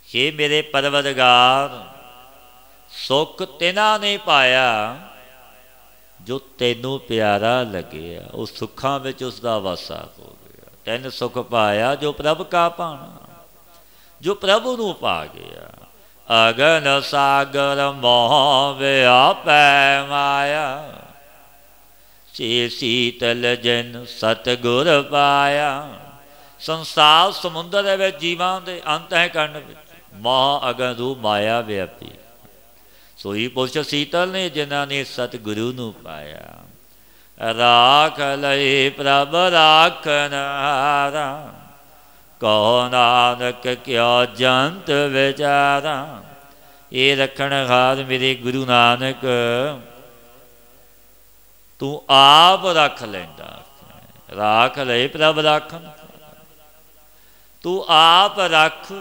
हे ਮੇਰੇ ਪਰਵਦਗਾਰ ਸੁਖ ਤਿਨਾ ਨੇ ਪਾਇਆ, ਜੋ ਤੈਨੂੰ ਪਿਆਰਾ ਲੱਗਿਆ, ਉਹ ਸੁੱਖਾਂ ਵਿੱਚ ਉਸ ਦਾ ਵਾਸਾ ਹੋ ਗਿਆ। ਤੈਨ ਸੁਖ ਪਾਇਆ, ਜੋ ਪ੍ਰਭ ਕਾ ਪਾਣਾ ਜੋ ਪ੍ਰਭੂ ਨੂੰ ਪਾ ਗਿਆ। ਅਗਨ ਸਾਗਰ ਮੋਹ ਵਿਆਪੈ ਮਾਇਆ। ਸੇ ਸੀਤਲ ਜਨ ਸਤਗੁਰ ਪਾਇਆ। ਸੰਸਾਰ ਸਮੁੰਦਰ ਦੇ ਵਿੱਚ ਜੀਵਾਂ ਦੇ ਅੰਤ ਹੈ ਕਰਨ ਵਿੱਚ। ਅਗਨ ਰੂ ਮਾਇਆ ਵਿਆਪੀ। ਸੋਈ ਪੁਰਸ਼ ਸੀਤਲ ਨੇ ਜਿਨ੍ਹਾਂ ਨੇ ਸਤਿਗੁਰੂ ਨੂੰ ਪਾਇਆ। ਰਾਖ ਲਏ ਪ੍ਰਭ ਰਾਖਨ ਹਾਰਾ। ਕੋ ਨਾਨਕ ਕਿਆ ਜੰਤ ਵਿਚਾਰਾ। ਇਹ ਰਖਣ ਹਾਰ ਮੇਰੇ ਗੁਰੂ ਨਾਨਕ। ਤੂੰ ਆਪ ਰੱਖ ਲੈਂਦਾ। ਰਾਖ ਲੈ ਪ੍ਰਭ ਰਾਖਨ ਤੂੰ ਆਪ ਰੱਖ,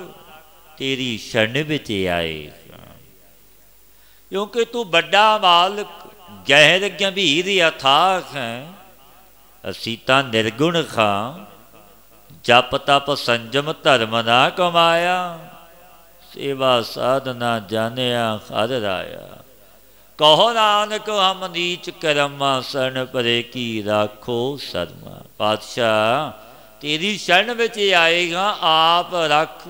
ਤੇਰੀ ਸ਼ਰਨ ਵਿੱਚ ਆਏ। ਕਿਉਂਕਿ ਤੂੰ ਵੱਡਾ ਮਾਲਕ, ਗਹਿਰ ਗੰਭੀਰ ਅਥਾਖ ਹੈ। ਅਸੀਂ ਤਾਂ ਨਿਰਗੁਣ ਖਾਂ। ਜਪ ਤਪ ਸੰਜਮ ਧਰਮ ਨਾ ਕਮਾਇਆ। ਸੇਵਾ ਸਾਧਨਾ ਜਾਣਿਆ, ਹਰ ਰਾਇਆ। ਕਹੋ ਨਾਨਕ, ਹਮ ਨੀਚ ਕਰਮਾ ਸਰਨ ਪਰੇ ਕੀ ਰਾਖੋ ਸਰਮਾ। ਪਾਤਸ਼ਾਹ, ਤੇਰੀ ਸ਼ਰਨ ਵਿੱਚ ਆਏਗਾ, ਆਪ ਰੱਖ,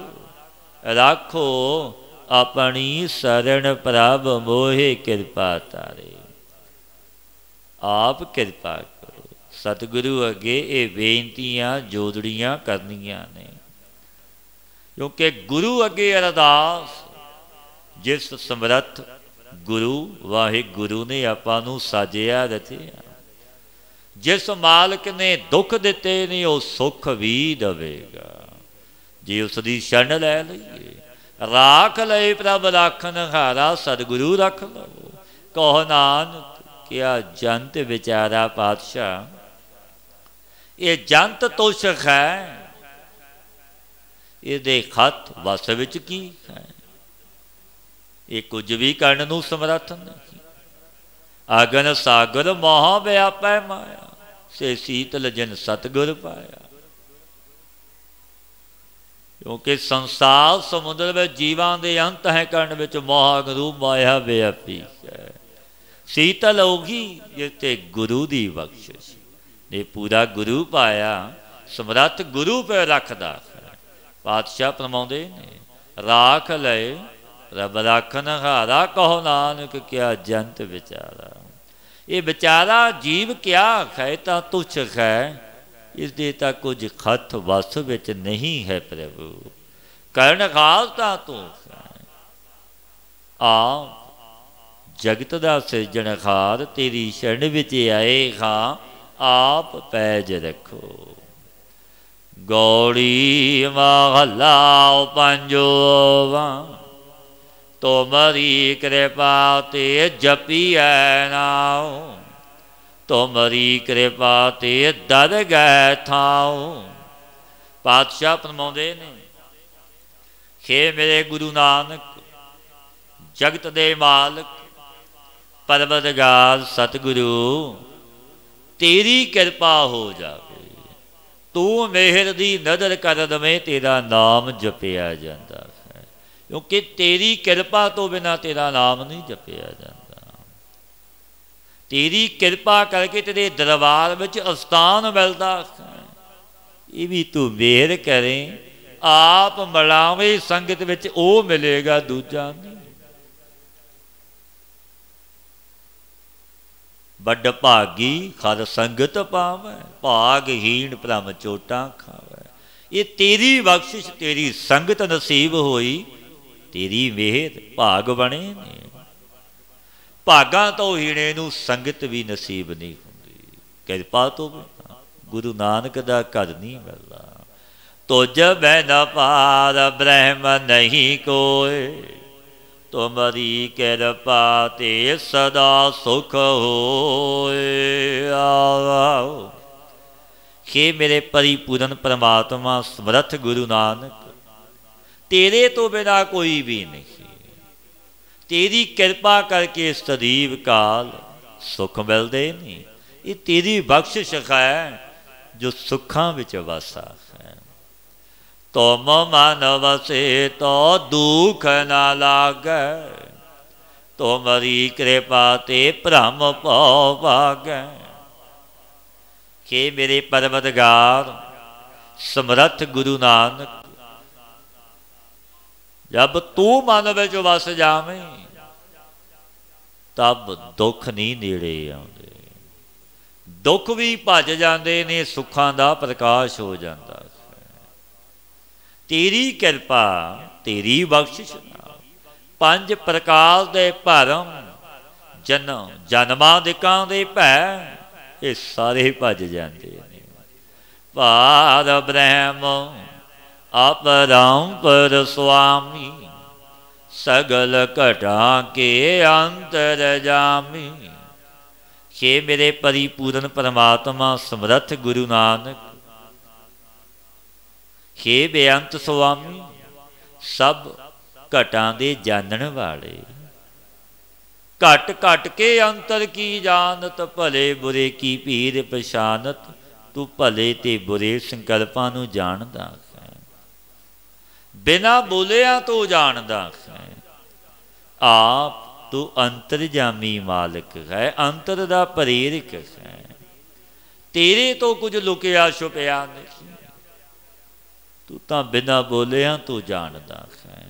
ਰੱਖੋ ਆਪਣੀ ਸਰਣ ਪ੍ਰਭ ਮੋਹਿ ਕਿਰਪਾ ਤਾਰੇ। ਆਪ ਕਿਰਪਾ ਕਰੋ। ਸਤਿਗੁਰੂ ਅੱਗੇ ਇਹ ਬੇਨਤੀਆਂ ਜੋਦੜੀਆਂ ਕਰਨੀਆਂ ਨੇ। ਕਿਉਂਕਿ ਗੁਰੂ ਅੱਗੇ ਅਰਦਾਸ, ਜਿਸ ਸਮਰੱਥ ਗੁਰੂ, ਵਾਹਿਗੁਰੂ ਨੇ ਆਪਾਂ ਨੂੰ ਸਾਜਿਆ ਰਚਿਆ ਜਿਸ ਮਾਲਕ ਨੇ ਦੁੱਖ ਦਿੱਤੇ ਨੇ, ਉਹ ਸੁੱਖ ਵੀ ਦੇਵੇਗਾ। ਜੇ ਉਸ ਦੀ ਸ਼ਰਨ ਲੈ ਲਈਏ, ਰਾਖ ਲਈ ਪ੍ਰਭ ਰਾਖਨ ਹਾਰਾ ਸਤਿਗੁਰੂ ਰੱਖ ਲਓ ਕਹੋ ਨਾਨਕ, ਕਿਆ ਜੰਤ ਵਿਚਾਰਾ ਪਾਤਸ਼ਾਹ, ਇਹ ਜੰਤ ਤੋਸ਼ਖ ਹੈ, ਇਹਦੇ ਖਤ ਵਸ ਵਿੱਚ ਕੀ ਹੈ? ਇਹ ਕੁਝ ਵੀ ਕਰਨ ਨੂੰ ਸਮਰੱਥ ਨਹੀਂ। ਆਗਨ ਸਾਗਰ ਮਹਾ ਵਿਆਪੈ ਮਾਇਆ, ਸੇ ਸੀਤਲ ਜਨ ਸਤਗੁਰ ਪਾਇਆ। ਕਿਉਂਕਿ ਸੰਸਾਰ ਸਮੁੰਦਰ ਵਿੱਚ ਜੀਵਾਂ ਦੇ ਅੰਤ ਹੈ ਕਰਨ ਵਿੱਚ ਮੋਹ ਗੁਰੂ ਮਾਇਆ ਵਿਆਪੀ ਹੈ। ਸੀਤਲ ਹੋਗੀ ਜਿੱਤੇ ਗੁਰੂ ਦੀ ਬਖਸ਼ਿਸ਼। ਨੇ ਪੂਰਾ ਗੁਰੂ ਪਾਇਆ, ਸਮਰੱਥ ਗੁਰੂ ਪੇ ਰੱਖਦਾ ਪਾਤਸ਼ਾਹ ਫਰਮਾਉਂਦੇ ਨੇ, ਰਾਖ ਲਏ ਰਬ ਰਾਖਨ ਹਾਰਾ ਕਹੋ ਨਾਨਕ ਕਿਆ ਜੰਤ ਵਿਚਾਰਾ। ਇਹ ਵਿਚਾਰਾ ਜੀਵ ਕਿਆ ਖੈ ਤਾਂ ਤੁਛ ਹੈ ਇਸ ਦੇ ਤਾਂ ਕੁਝ ਖਤ ਵਸ ਵਿੱਚ ਨਹੀਂ ਹੈ ਪ੍ਰਭੂ। ਕਰਨ ਖਾਸ ਤਾਂ ਤੂੰ ਆ ਜਗਤ ਦਾ ਸਿਰਜਣ ਸਿਰਜਣਹਾਰ ਤੇਰੀ ਸ਼ਰਨ ਵਿੱਚ ਆਏ ਖਾਂ, ਆਪ ਪੈਜ ਰੱਖੋ। ਗੋੜੀ ਮਹਲਾ ਪੰਜੋਵਾ ਤੋਮਰੀ ਕਿਰਪਾ ਤੇ ਜਪੀਐ ਨਾਉ। ਤੋਮਰੀ ਕਿਰਪਾ ਤੇ ਦਰ ਗਏ ਥਾਉ। ਪਾਤਸ਼ਾਹ ਫਰਮਾਉਂਦੇ ਨੇ ਖੇ ਮੇਰੇ ਗੁਰੂ ਨਾਨਕ, ਜਗਤ ਦੇ ਮਾਲਕ ਪਰਵਤਗਾਰ ਸਤਿਗੁਰੂ, ਤੇਰੀ ਕਿਰਪਾ ਹੋ ਜਾਵੇ। ਤੂੰ ਮਿਹਰ ਦੀ ਨਜ਼ਰ ਕਰ ਦਵੇਂ, ਤੇਰਾ ਨਾਮ ਜਪਿਆ ਜਾਂਦਾ। ਕਿਉਂਕਿ ਤੇਰੀ ਕਿਰਪਾ ਤੋਂ ਬਿਨਾ ਤੇਰਾ ਨਾਮ ਨਹੀਂ ਜਪਿਆ ਜਾਂਦਾ। ਤੇਰੀ ਕਿਰਪਾ ਕਰਕੇ ਤੇਰੇ ਦਰਬਾਰ ਵਿੱਚ ਅਸਥਾਨ ਮਿਲਦਾ ਇਹ ਵੀ ਤੂੰ ਵੇਰ ਕਰੇ, ਆਪ ਮਲਾਵੇਂ, ਸੰਗਤ ਵਿੱਚ ਉਹ ਮਿਲੇਗਾ ਦੂਜਾ ਨਹੀਂ। ਵੱਡ ਭਾਗੀ ਖਰ ਸੰਗਤ ਪਾਵੇ, ਭਾਗਹੀਣ ਭ੍ਰਮ ਚੋਟਾਂ ਖਾਵੇ। ਇਹ ਤੇਰੀ ਬਖਸ਼ਿਸ਼, ਤੇਰੀ ਸੰਗਤ ਨਸੀਬ ਹੋਈ ਤੇਰੀ ਮਿਹਰ ਭਾਗ ਬਣੇ ਨੇ। ਭਾਗਾਂ ਤੋਂ ਹੀਣੇ ਨੂੰ ਸੰਗਤ ਵੀ ਨਸੀਬ ਨਹੀਂ ਹੁੰਦੀ। ਕਿਰਪਾ ਤੋਂ ਗੁਰੂ ਨਾਨਕ ਦਾ ਘਰ ਨਹੀਂ ਮਿਲਦਾ। ਤੁਜ ਬੈ ਨ ਪਾਰ ਬ੍ਰਹਮ ਨਹੀਂ ਕੋਏ। ਤੁਮਰੀ ਕਿਰਪਾ ਤੇ ਸਦਾ ਸੁਖ ਹੋਏ। ਆਓ। ਕਿ ਮੇਰੇ ਪਰਿਪੂਰਨ ਪਰਮਾਤਮਾ, ਸਮਰਥ ਗੁਰੂ ਨਾਨਕ। ਤੇਰੇ ਤੋਂ ਬਿਨਾ ਕੋਈ ਵੀ ਨਹੀਂ। ਤੇਰੀ ਕਿਰਪਾ ਕਰਕੇ ਸਦੀਵ ਕਾਲ ਸੁਖ ਮਿਲਦੇ ਨਹੀਂ। ਇਹ ਤੇਰੀ ਬਖਸ਼ਿਸ਼ ਹੈ ਜੋ ਸੁੱਖਾਂ ਵਿੱਚ ਵਸਾ ਹੈ। ਤੁਮ ਮਨ ਵਸੇ ਤੋ ਦੁਖ ਨਾ ਲਾਗੈ। ਤੁਮਰੀ ਕਿਰਪਾ ਤੇ ਭ੍ਰਮ ਪਉ ਭਾਗੈ। ਕਿ ਮੇਰੇ ਪਰਮਤਗਾਰ ਸਮਰੱਥ ਗੁਰੂ ਨਾਨਕ ਜਦ ਤੂੰ ਮਨ ਵਿੱਚ ਵਸ ਜਾਵੇਂ, ਤਬ ਦੁੱਖ ਨਹੀਂ ਨੇੜੇ ਆਉਂਦੇ। ਦੁੱਖ ਵੀ ਭੱਜ ਜਾਂਦੇ ਨੇ, ਸੁੱਖਾਂ ਦਾ ਪ੍ਰਕਾਸ਼ ਹੋ ਜਾਂਦਾ ਤੇਰੀ ਕਿਰਪਾ, ਤੇਰੀ ਬਖਸ਼ਿਸ਼ ਪੰਜ ਪ੍ਰਕਾਰ ਦੇ ਭਰਮ ਜਨਮ, ਜਨਮਾਂ ਦੇ ਕਾਂ ਦੇ ਭੈ, ਇਹ ਸਾਰੇ ਭੱਜ ਜਾਂਦੇ ਨੇ। ਭਾਰ ਬ੍ਰਹਮ ਆਪਰੰ ਪਰ ਸੁਆਮੀ, ਸਗਲ ਘਟਾ ਕੇ ਅੰਤਰ ਜਾਮੀ। ਕਿ ਮੇਰੇ ਪਰਿਪੂਰਨ ਪਰਮਾਤਮਾ, ਸਮਰੱਥ ਗੁਰੂ ਨਾਨਕ। ਖੇ ਬੇਅੰਤ ਸੁਆਮੀ, ਸਭ ਘਟਾਂ ਦੇ ਜਾਣਨ ਵਾਲੇ। ਘਟ ਘਟ ਕੇ ਅੰਤਰ ਕੀ ਜਾਣਤ, ਭਲੇ ਬੁਰੇ ਕੀ ਪੀਰ ਪਛਾਨਤ, ਤੂੰ ਭਲੇ ਤੇ ਬੁਰੇ ਸੰਕਲਪਾਂ ਨੂੰ ਜਾਣਦਾ। ਬਿਨਾ ਬੋਲਿਆ ਤੂੰ ਜਾਣਦਾ ਹੈ। ਆਪ ਤੂੰ ਅੰਤਰਜਾਮੀ ਮਾਲਕ ਹੈ, ਅੰਤਰ ਦਾ ਪ੍ਰੇਰਕ ਹੈ। ਤੇਰੇ ਤੋਂ ਕੁਝ ਲੁਕਿਆ ਛੁਪਿਆ ਨਹੀਂ। ਤੂੰ ਤਾਂ ਬਿਨਾ ਬੋਲਿਆ ਤੂੰ ਜਾਣਦਾ ਹੈ।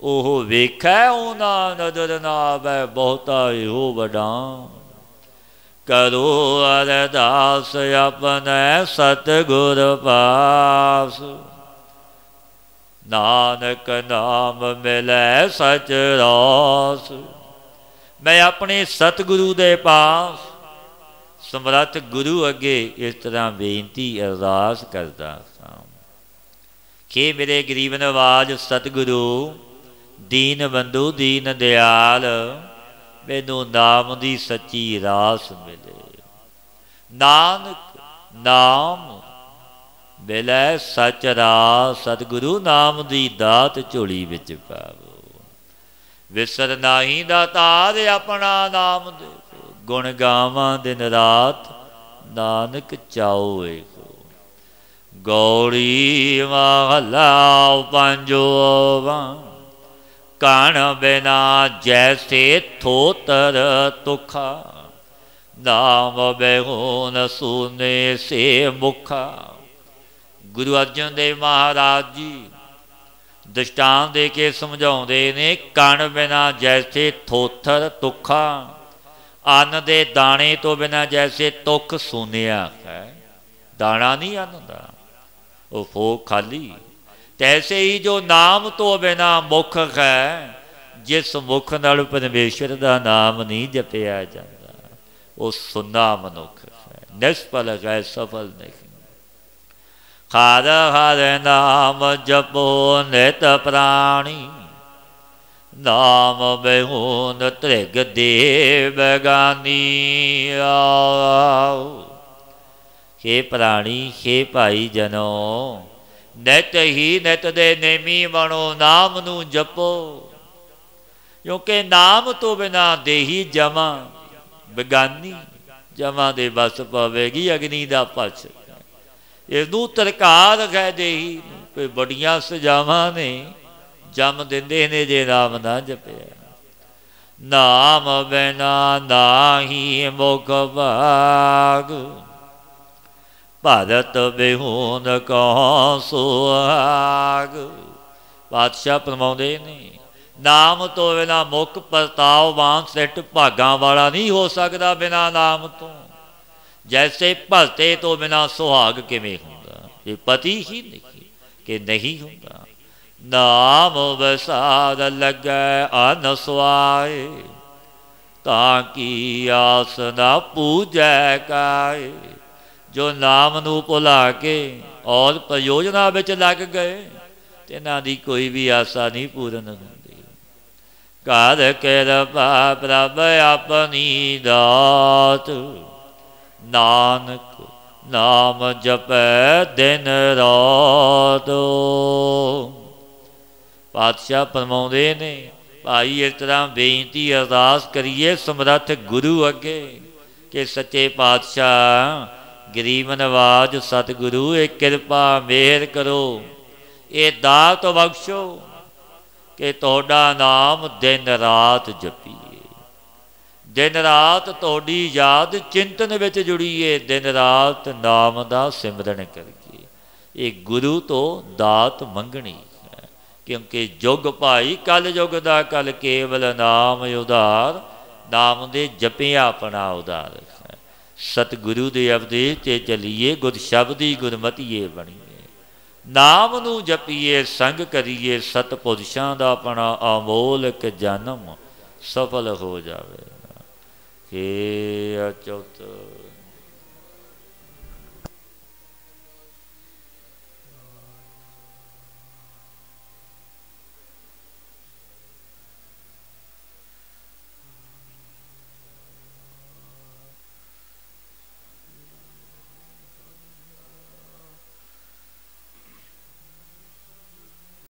ਉਹ ਵੇਖੈ ਉਹਨਾਂ ਨਦਰ ਨਾ ਆਵੇ, ਬਹੁਤਾ ਇਹੋ ਵਡਾ। ਕਰੋ ਅਰਦਾਸ ਆਪਣੇ ਸਤਗੁਰ ਪਾਸ। ਨਾਨਕ ਨਾਮ ਮਿਲੈ ਸਚ ਰਾਸ। ਮੈਂ ਆਪਣੇ ਸਤਿਗੁਰੂ ਦੇ ਪਾਸ ਸਮਰੱਥ ਗੁਰੂ ਅੱਗੇ ਇਸ ਤਰ੍ਹਾਂ ਬੇਨਤੀ ਅਰਦਾਸ ਕਰਦਾ ਸਾਂ। ਕਿ ਮੇਰੇ ਗਰੀਬ ਨਵਾਜ ਸਤਿਗੁਰੂ, ਦੀਨ ਬੰਧੂ, ਦੀਨ ਦਿਆਲ, ਮੈਨੂੰ ਨਾਮ ਦੀ ਸੱਚੀ ਰਾਸ ਮਿਲੇ। ਨਾਨਕ ਨਾਮ ਮਿਲੇ ਸਚ ਰਾ ਸਤਿਗੁਰੂ ਨਾਮ ਦੀ ਦਾਤ ਝੋਲੀ ਵਿੱਚ ਪਾਵੋ। ਵਿਸਰ ਨਾਹੀ ਦਾ ਤਾਰ ਆਪਣਾ ਨਾਮ ਦੇ ਗੁਣ ਗਾਵਾਂ ਦਿਨ ਰਾਤ ਨਾਨਕ ਚਾਓ ਏਕੋ ਗੌੜੀ ਮਹਲਾ ਪੰਜੋਵਾ ਕਣ ਬਿਨਾ ਜੈਸੇ ਥੋਤਰ ਤੁਖਾ। ਨਾਮ ਬੇਹੋਨ ਸੁਨੇ ਸੇ ਮੁਖਾ। ਗੁਰੂ ਅਰਜਨ ਦੇਵ ਮਹਾਰਾਜ ਜੀ ਦਸ਼ਟਾਨ ਦੇ ਕੇ ਸਮਝਾਉਂਦੇ ਨੇ, ਕਣ ਬਿਨਾ ਜੈਸੇ ਥੋਥਰ ਤੁਖਾ, ਅੰਨ ਦੇ ਦਾਣੇ ਤੋਂ ਬਿਨਾ ਜੈਸੇ ਤੁਖ ਸੁਨਿਆ ਹੈ ਦਾਣਾ ਨਹੀਂ ਅੰਨ ਦਾ, ਉਹ ਫੋ ਖਾਲੀ। ਤੈਸੇ ਹੀ ਜੋ ਨਾਮ ਤੋਂ ਬਿਨਾ ਮੁਖ ਹੈ ਜਿਸ ਮੁਖ ਨਾਲ ਪਰਮੇਸ਼ਰ ਦਾ ਨਾਮ ਨਹੀਂ ਜਪਿਆ ਜਾਂਦਾ, ਉਹ ਸੁਨਾ ਮਨੁੱਖ ਹੈ ਨਿਸ਼ਫਲ ਹੈ ਸਫਲ ਨਹੀਂ। ਹਰ ਹਰ ਨਾਮ ਜਪੋ ਨਿਤ ਪ੍ਰਾਣੀ। ਨਾਮ ਬਿਹੂਨ ਤ੍ਰਿਗ ਦੇ ਬਗਾਨੀ ਆਓ। ਹੇ ਪ੍ਰਾਣੀ, ਹੇ ਭਾਈ ਜਨੋ, ਨਿਤ ਹੀ ਨਿਤ ਦੇ ਨੇਮੀ ਬਣੋ, ਨਾਮ ਨੂੰ ਜਪੋ। ਕਿਉਂਕਿ ਨਾਮ ਤੋਂ ਬਿਨਾ ਦੇਹੀ ਜਮਾ ਬਗਾਨੀ, ਜਮਾ ਦੇ ਬਸ ਪਵੇਗੀ, ਅਗਨੀ ਦਾ ਪਛ। ਇਹਨੂੰ ਤਰਕਾਰ ਕਹਿ ਦੇਹੀ, ਕੋਈ ਬੜੀਆਂ ਸਜਾਵਾਂ ਨੇ, ਜਮ ਦਿੰਦੇ ਨੇ ਜੇ ਨਾਮ ਨਾ ਜਪਿਆ। ਨਾਮ ਬਿਨਾ ਨਾਹੀ ਮੁਖ ਭਾਗ, ਭਾਰਤ ਬਿਹੂਨ ਕੋ ਸੁਹਾਗ। ਬਾਦਸ਼ਾਹ ਪਰਮਾਉਂਦੇ ਨੇ, ਨਾਮ ਤੋਂ ਬਿਨਾ ਮੁਖ ਪਰਤਾਵਵਾਨ ਸਿੱਟ ਭਾਗਾਂ ਵਾਲਾ ਨਹੀਂ ਹੋ ਸਕਦਾ ਬਿਨਾ ਨਾਮ ਤੋਂ। ਜੈਸੇ ਭਲਤੇ ਤੋਂ ਬਿਨਾ ਸੁਹਾਗ ਕਿਵੇਂ ਹੁੰਦਾ ਇਹ ਪਤੀ ਹੀ ਨਹੀਂ ਕਿ ਨਹੀਂ ਹੁੰਦਾ ਨਾਮ ਵਸਾਦ ਲੱਗੈ ਅਨਸਵਾਏ ਤਾਂ ਕੀ ਆਸ ਨਾ ਪੂਜੈ ਕਾਏ ਜੋ ਨਾਮ ਨੂੰ ਭੁਲਾ ਕੇ ਔਰ ਪ੍ਰਯੋਜਨਾ ਵਿੱਚ ਲੱਗ ਗਏ ਤੇ ਇਹਨਾਂ ਦੀ ਕੋਈ ਵੀ ਆਸਾ ਨਹੀਂ ਪੂਰਨ ਹੁੰਦੀ ਘਰ ਕਿਰਪਾ ਪ੍ਰਭ ਆਪਣੀ ਦਾਤ ਨਾਨਕ ਨਾਮ ਜਪੈ ਦਿਨ ਰਾਤ। ਪਾਤਸ਼ਾਹ ਪਰਮਾਉਂਦੇ ਨੇ, ਭਾਈ, ਇਸ ਤਰ੍ਹਾਂ ਬੇਨਤੀ ਅਰਦਾਸ ਕਰੀਏ ਸਮਰੱਥ ਗੁਰੂ ਅੱਗੇ ਕਿ ਸੱਚੇ ਪਾਤਸ਼ਾਹ, ਗਰੀਬ ਨਵਾਜ ਸਤਿਗੁਰੂ, ਇਹ ਕਿਰਪਾ ਮਿਹਰ ਕਰੋ, ਇਹ ਦਾਤ ਬਖਸ਼ੋ ਕਿ ਤੁਹਾਡਾ ਨਾਮ ਦਿਨ ਰਾਤ ਜਪੀਏ। ਦਿਨ ਰਾਤ ਤੁਹਾਡੀ ਯਾਦ ਚਿੰਤਨ ਵਿੱਚ ਜੁੜੀਏ, ਦਿਨ ਰਾਤ ਨਾਮ ਦਾ ਸਿਮਰਨ ਕਰੀਏ। ਇਹ ਗੁਰੂ ਤੋਂ ਦਾਤ ਮੰਗਣੀ ਹੈ, ਕਿਉਂਕਿ ਜੁਗ ਭਾਈ ਕਲ ਜੁਗ ਦਾ, ਕਲ ਕੇਵਲ ਨਾਮ ਉਧਾਰ, ਨਾਮ ਦੇ ਜਪਿਆ ਆਪਣਾ ਉਧਾਰ ਸਤਿਗੁਰੂ ਦੇ ਅਵਦੇਸ਼ ਤੇ ਚਲੀਏ, ਗੁਰ ਸ਼ਬਦੀ ਗੁਰਮਤੀਏ ਬਣੀਏ। ਨਾਮ ਨੂੰ ਜਪੀਏ, ਸੰਗ ਕਰੀਏ, ਸਤਪੁਰਸ਼ਾਂ ਦਾ ਆਪਣਾ ਅਮੋਲਕ ਜਨਮ ਸਫਲ ਹੋ ਜਾਵੇ। ਕੇ ਅਚੋਤ